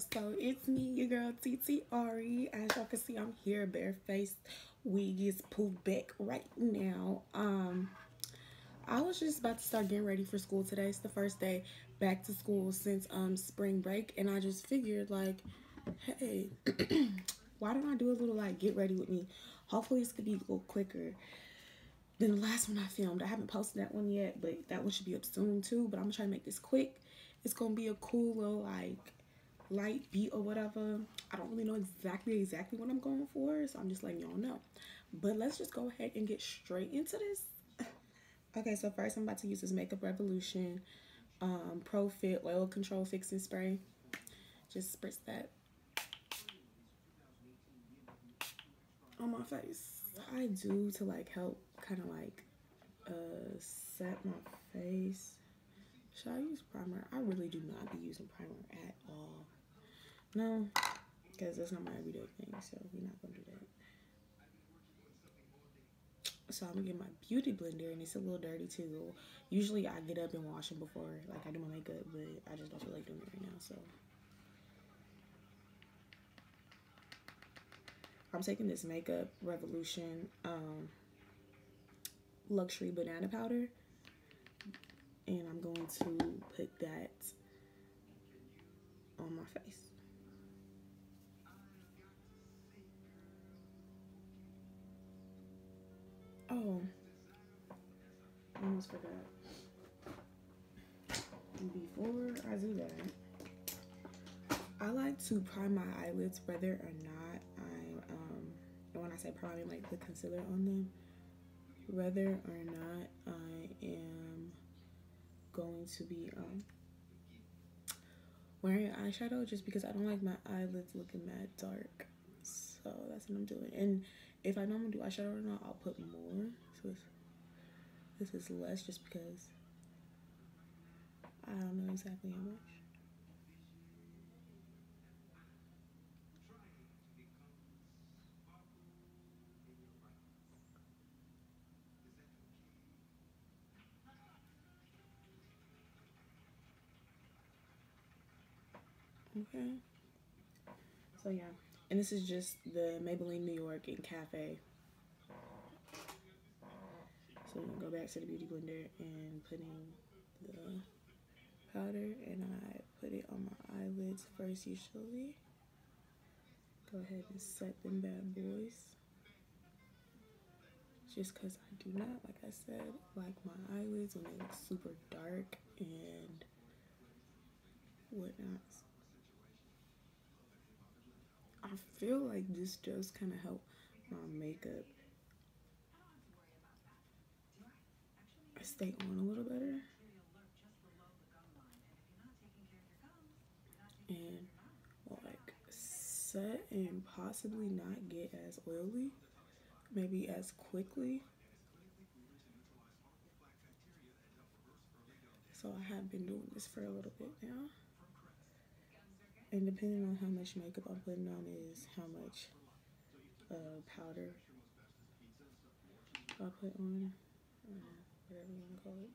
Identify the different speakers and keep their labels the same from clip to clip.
Speaker 1: So it's me, your girl TT Arri. As y'all can see, I'm here barefaced. Wig is pulled back right now. Um, I was just about to start getting ready for school. today it's the first day back to school since um spring break, and I just figured like, hey, why don't I do a little like get ready with me? Hopefully, this could be a little quicker than the last one I filmed. I haven't posted that one yet, but that one should be up soon too. But I'm gonna try to make this quick. It's gonna be a cool little like light beat or whatever. I don't really know exactly exactly what I'm going for, so I'm just letting y'all know. But let's just go ahead and get straight into this. okay, so first I'm about to use this Makeup Revolution um, Pro Fit Oil Control Fixing Spray. Just spritz that on my face. I do to like help kind of like uh, set my face. Should I use primer? I really do not be using primer at all. No, because that's not my everyday thing, so we're not gonna do that. So I'm gonna get my beauty blender, and it's a little dirty too. Usually I get up and wash them before, like I do my makeup, but I just don't feel like doing it right now. So I'm taking this Makeup Revolution um, Luxury Banana Powder, and I'm going to put that on my face. Oh, I almost forgot. Before I do that, I like to prime my eyelids whether or not I'm, um, and when I say prime, like the concealer on them, whether or not I am going to be um, wearing eyeshadow just because I don't like my eyelids looking mad dark. So that's what I'm doing. And if I know I'm gonna do eyeshadow or not, I'll put more. So this is less just because I don't know exactly how much. Okay. So yeah. And this is just the Maybelline New York in Cafe. So I'm gonna go back to the Beauty Blender and put in the powder and I put it on my eyelids first usually. Go ahead and set them bad boys. Just because I do not, like I said, like my eyelids when they look super dark and whatnot. I feel like this does kind of help my makeup stay on a little better. And like set and possibly not get as oily, maybe as quickly. So I have been doing this for a little bit now. And depending on how much makeup I'm putting on is how much uh, powder I put on, uh, whatever you want to call it.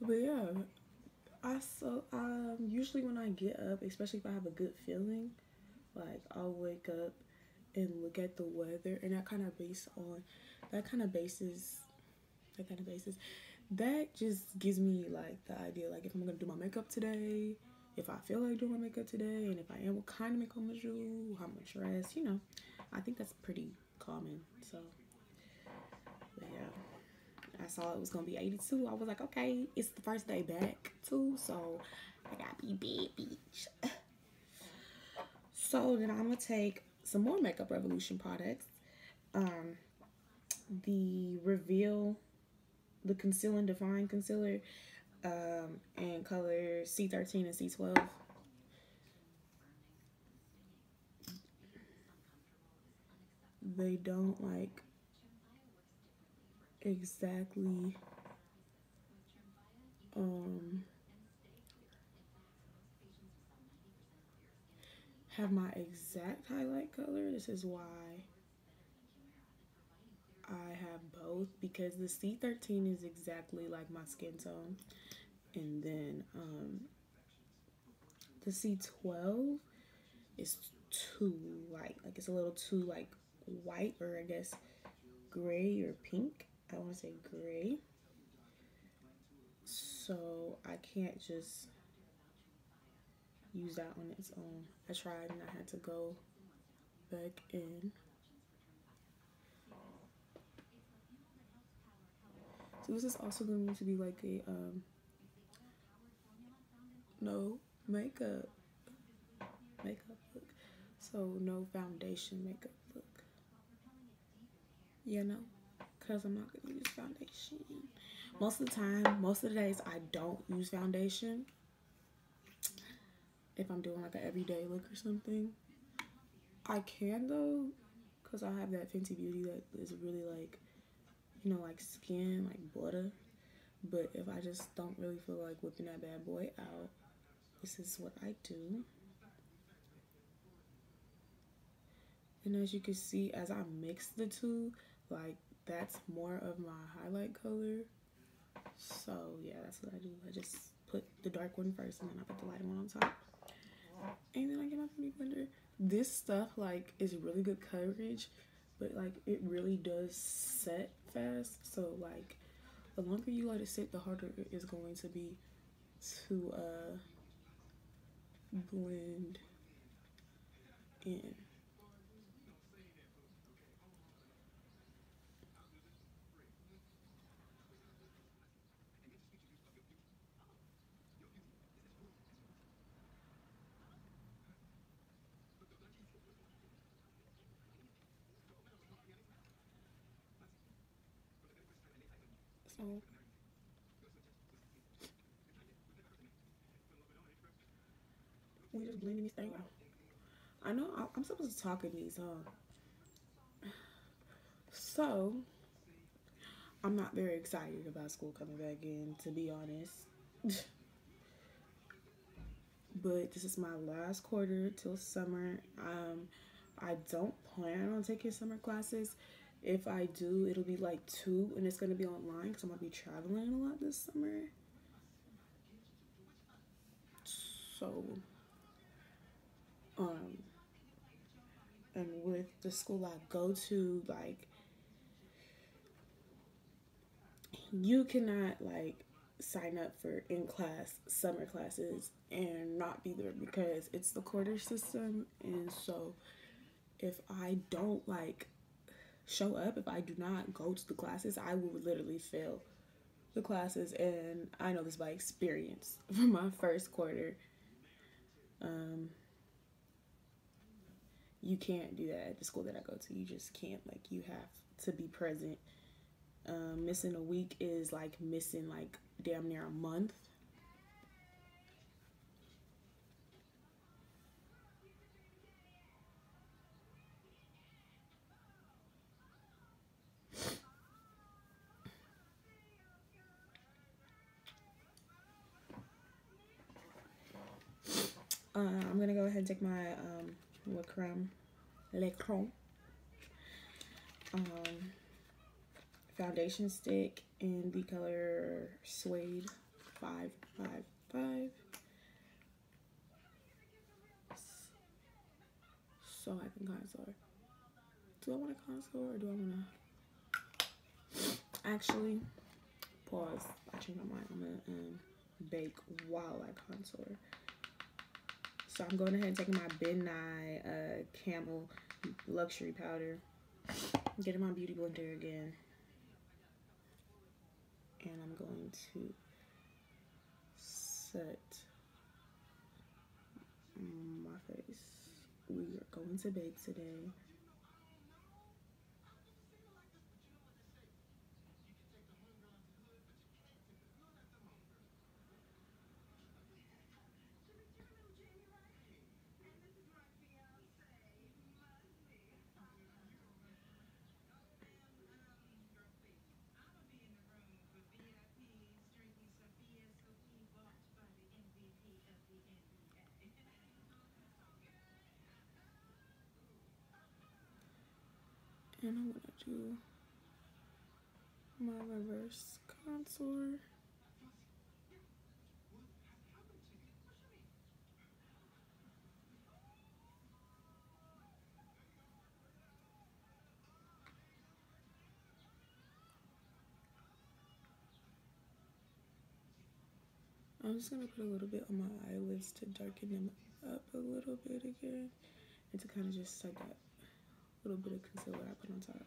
Speaker 1: But yeah, I so um usually when I get up, especially if I have a good feeling, like I'll wake up and look at the weather and that kind of base on that kind of basis that kind of basis that just gives me like the idea like if I'm gonna do my makeup today, if I feel like doing my makeup today, and if I am, what kind of makeup I'm gonna do, how much dress, you know. I think that's pretty common. So, but yeah, I saw it was gonna be 82. I was like, okay, it's the first day back too, so I gotta be big beach. So then I'm gonna take some more Makeup Revolution products. Um, the Reveal, the Conceal and Define Concealer, um, in color C13 and C12. They don't like exactly um have my exact highlight color. This is why I have both because the C13 is exactly like my skin tone. And then um, the C12 is too light. Like it's a little too like white or I guess gray or pink. I want to say gray. So I can't just use that on its own. I tried and I had to go back in. So this is also going to be like a um, no makeup makeup look. So no foundation makeup look. You know, cause I'm not gonna use foundation. Most of the time, most of the days I don't use foundation. If I'm doing like an everyday look or something, I can though, cause I have that Fenty Beauty that is really like, you know, like skin, like butter. But if I just don't really feel like whipping that bad boy out, this is what I do. And as you can see, as I mix the two, like that's more of my highlight color. So yeah, that's what I do. I just put the dark one first and then I put the light one on top. And then I get my beauty blender. This stuff like is really good coverage, but like it really does set fast. So like the longer you let it sit, the harder it is going to be to uh blend in. So we just blending these things out. I know I'm supposed to talk in these, huh? So I'm not very excited about school coming back in, to be honest. but this is my last quarter till summer. Um, I don't plan on taking summer classes if I do, it'll be like two and it's gonna be online because I'm gonna be traveling a lot this summer. So, um, and with the school I go to, like, you cannot like sign up for in class summer classes and not be there because it's the quarter system and so if I don't like show up, if I do not go to the classes, I will literally fail the classes. And I know this by experience from my first quarter. Um, you can't do that at the school that I go to. You just can't. Like, you have to be present. Um, missing a week is like missing like damn near a month. Uh, I'm gonna go ahead and take my um, Le Creme, Le Creme um, foundation stick in the color Suede 555. So I can. Do I want to contour or do I want to... Actually, pause. I changed my mind. I'm going to um, bake while I contour. So I'm going ahead and taking my Ben Nye uh, Camel Luxury Powder. Getting my Beauty Blender again. And I'm going to set my face. We are going to bake today. And I'm gonna do my reverse contour. I'm just gonna put a little bit on my eyelids to darken them up a little bit again and to kind of just set that little bit of concealer I put on top.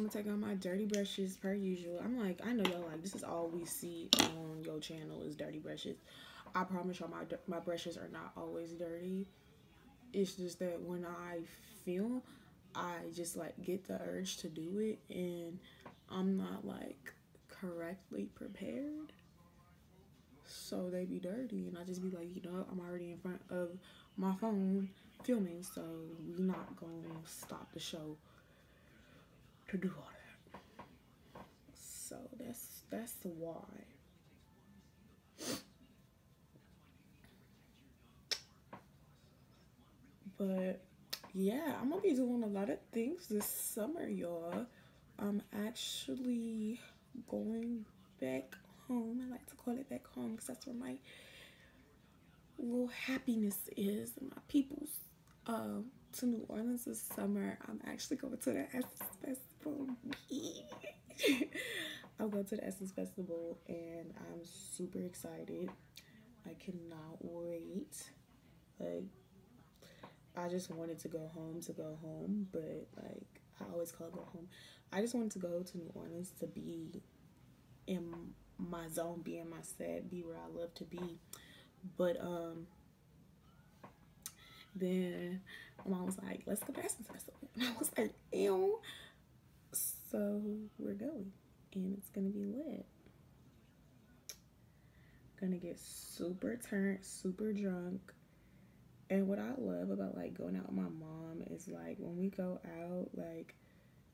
Speaker 1: I'm gonna take out my dirty brushes per usual. I'm like, I know y'all like this is all we see on your channel is dirty brushes. I promise y'all my my brushes are not always dirty. It's just that when I film, I just like get the urge to do it and I'm not like correctly prepared. So they be dirty and I just be like, you know, I'm already in front of my phone filming, so we not gonna stop the show to do all that. So that's that's why. But yeah, I'm gonna be doing a lot of things this summer, y'all. I'm actually going back home. I like to call it back home because that's where my little happiness is and my people's um to New Orleans this summer. I'm actually going to the Essence Festival. I'm going to the Essence Festival and I'm super excited. I cannot wait. Like, I just wanted to go home to go home, but like, I always call go home. I just wanted to go to New Orleans to be in my zone, be in my set, be where I love to be. But, um, then my mom was like, let's go to Essence Festival. And I was like, ew. So we're going. And it's to be lit. Gonna get super turned, super drunk. And what I love about like going out with my mom is like when we go out like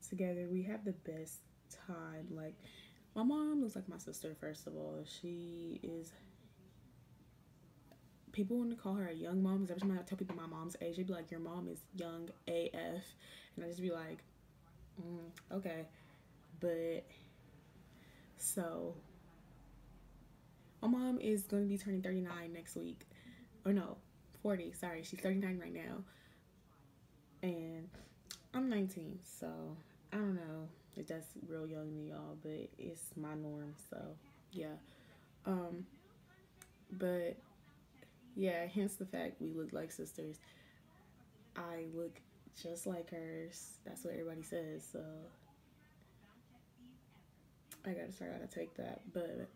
Speaker 1: together, we have the best time. Like my mom looks like my sister first of all. She is people want to call her a young mom because every time I tell people my mom's age, they'd be like, Your mom is young AF. And I just be like, mm, Okay. But so my mom is going to be turning 39 next week. Or no, 40. Sorry, she's 39 right now. And I'm 19, so I don't know that's real young to y'all, but it's my norm, so yeah. Um, but yeah, hence the fact we look like sisters. I look just like hers. That's what everybody says. So I gotta start how to take that. But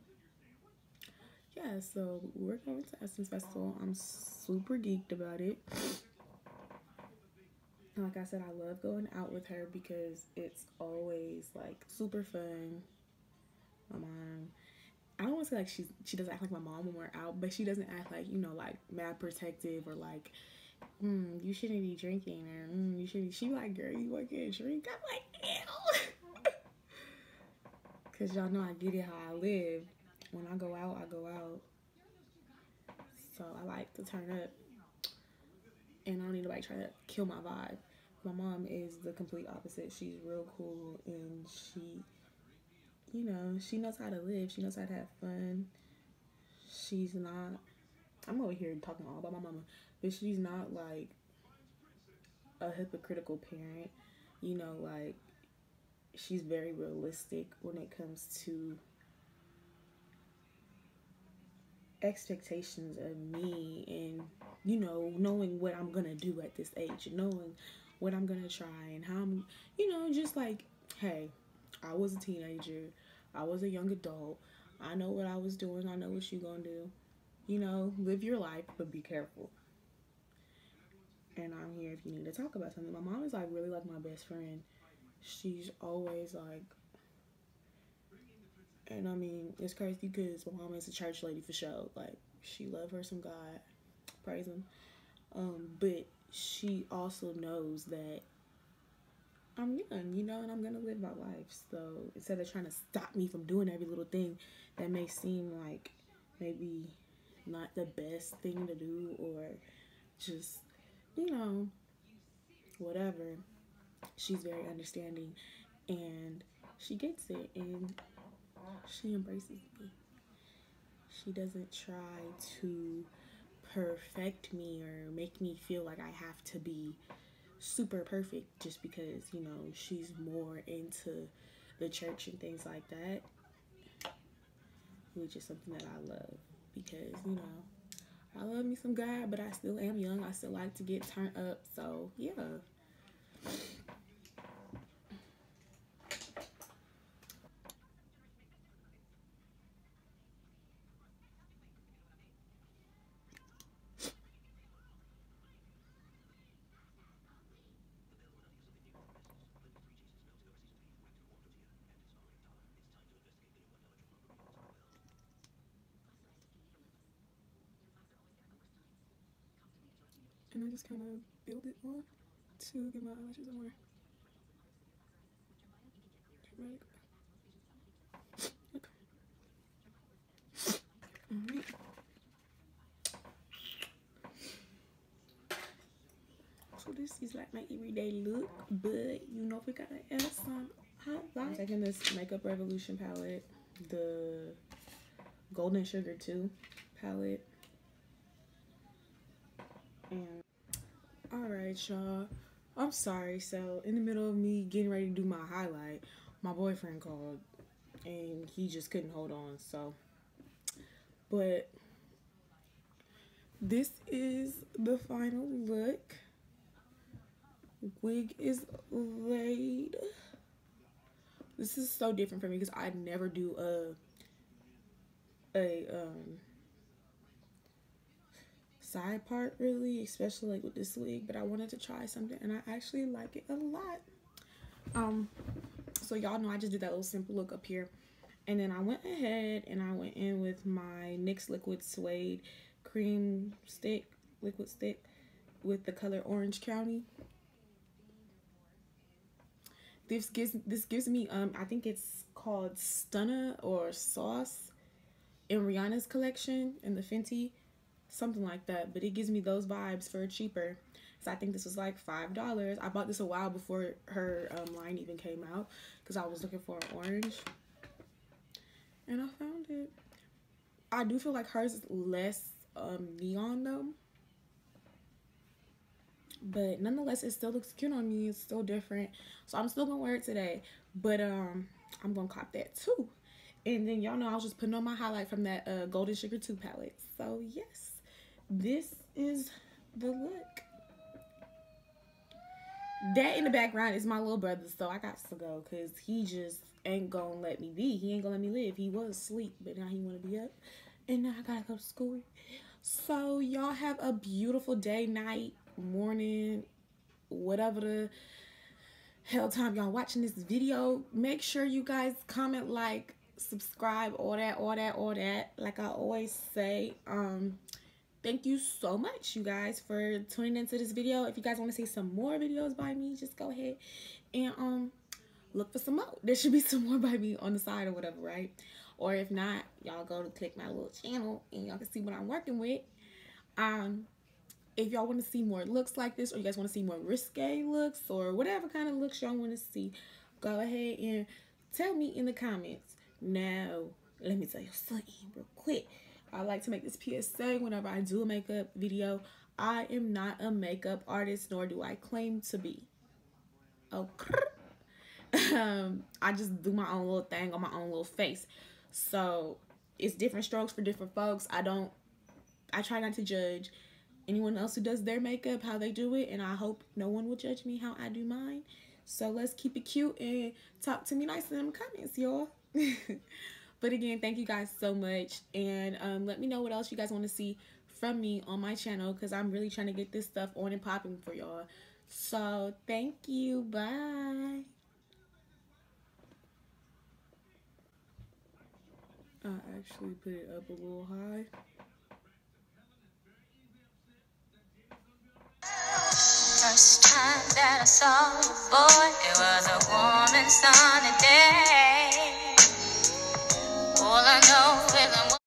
Speaker 1: yeah, so we're going to Essence Festival. I'm super geeked about it. like I said, I love going out with her because it's always like super fun. My mom I don't want to say like she's she doesn't act like my mom when we're out, but she doesn't act like you know like mad protective or like mm, you shouldn't be drinking or mm, you should. She like girl, you want to drink? I'm like ew, Because y'all know I get it how I live. When I go out, I go out. So I like to turn up. And I don't need nobody trying to kill my vibe. My mom is the complete opposite. She's real cool and she, you know, she knows how to live. She knows how to have fun. She's not, I'm over here talking all about my mama, but she's not like a hypocritical parent. You know, like she's very realistic when it comes to expectations of me and you know knowing what I'm gonna do at this age knowing what I'm gonna try and how I'm you know just like hey I was a teenager. I was a young adult. I know what I was doing. I know what you gonna do you know live your life but be careful and I'm here if you need to talk about something my mom is like really like my best friend she's always like and I mean, it's crazy because my mom is a church lady for sure. Like, she love her some God, praise him. Um, but she also knows that I'm young, you know, and I'm gonna live my life. So instead of trying to stop me from doing every little thing that may seem like maybe not the best thing to do or just, you know, whatever, she's very understanding and she gets it and she embraces me. She doesn't try to perfect me or make me feel like I have to be super perfect just because, you know, she's more into the church and things like that. Which is something that I love because, you know, I love me some God, but I still am young. I still like to get turned up. So, yeah. And I just kind of build it more to get my eyelashes more dramatic. Alright. So this is like my everyday look, but you know we gotta add some highlight. Taking this Makeup Revolution palette, the Golden Sugar 2 palette. And all right, y'all. I'm sorry. So, in the middle of me getting ready to do my highlight, my boyfriend called and he just couldn't hold on. So, but this is the final look. Wig is laid. This is so different for me because I never do a a um side part really, especially like with this wig, but I wanted to try something and I actually like it a lot. Um, so y'all know I just did that little simple look up here. And then I went ahead and I went in with my NYX Liquid Suede Cream Stick, Liquid Stick with the color Orange County. This gives this gives me um I think it's called Stunna or Sauce in Rihanna's collection in the Fenty something like that. But it gives me those vibes for cheaper. So I think this was like five dollars. I bought this a while before her um, line even came out because I was looking for an orange, and I found it. I do feel like hers is less um, neon though, but nonetheless, it still looks cute on me. It's still different, so I'm still gonna wear it today. But um, I'm gonna cop that too. And then y'all know I was just putting on my highlight from that uh, Golden Sugar 2 palette. So yes this is the look. That in the background is my little brother, so I got to go because he just ain't gonna let me be. He ain't gonna let me live. He was asleep, but now he wanna be up. And now I gotta go to school. So y'all have a beautiful day, night, morning, whatever the hell time y'all watching this video. Make sure you guys comment, like, subscribe, all that, all that, all that. Like I always say, um, thank you so much you guys for tuning into this video if you guys want to see some more videos by me just go ahead and um look for some more. There should be some more by me on the side or whatever, right? Or if not, y'all go to click my little channel and y'all can see what I'm working with. Um, if y'all want to see more looks like this or you guys want to see more risque looks or whatever kind of looks y'all want to see, go ahead and tell me in the comments. Now, let me tell you something real quick. I like to make this PSA whenever I do a makeup video. I am not a makeup artist, nor do I claim to be. Okay. Um, I just do my own little thing on my own little face. So it's different strokes for different folks. I don't, I try not to judge anyone else who does their makeup, how they do it, and I hope no one will judge me how I do mine. So let's keep it cute and talk to me nice in the comments, y'all. but again, thank you guys so much. And um, let me know what else you guys want to see from me on my channel because I'm really trying to get this stuff on and popping for y'all. So thank you. Bye. I actually put it up a little high. First time that I saw you, boy, it was a warm and sunny day. All I know is I'm